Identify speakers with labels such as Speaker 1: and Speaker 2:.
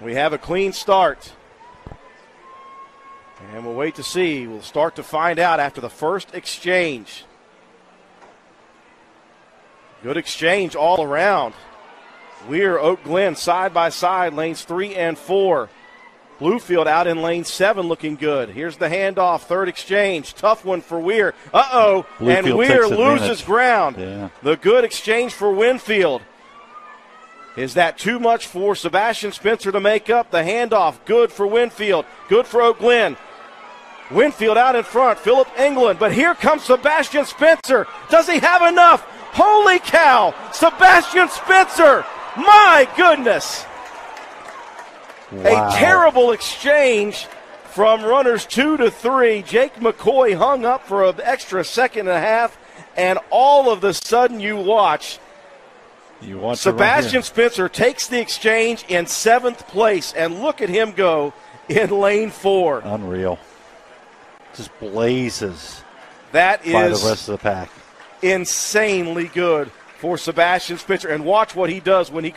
Speaker 1: We have a clean start. And we'll wait to see. We'll start to find out after the first exchange. Good exchange all around. Weir, Oak Glen side by side, lanes three and four. Bluefield out in lane seven looking good. Here's the handoff, third exchange. Tough one for Weir. Uh oh. And Weir loses
Speaker 2: advantage.
Speaker 1: ground.
Speaker 2: Yeah.
Speaker 1: The good exchange for Winfield. Is that too much for Sebastian Spencer to make up? The handoff, good for Winfield, good for Oak Glen. Winfield out in front, Philip England, but here comes Sebastian Spencer. Does he have enough? Holy cow! Sebastian Spencer! My goodness!
Speaker 2: Wow.
Speaker 1: A terrible exchange from runners two to three. Jake McCoy hung up for an extra second and a half, and all of the sudden you watch
Speaker 2: You want to run
Speaker 1: Sebastian. Spencer takes the exchange in seventh place, and look at him go in lane four.
Speaker 2: Unreal. Just blazes
Speaker 1: That is
Speaker 2: by the rest of the pack.
Speaker 1: insanely good for Sebastian Spencer. And watch what he does when he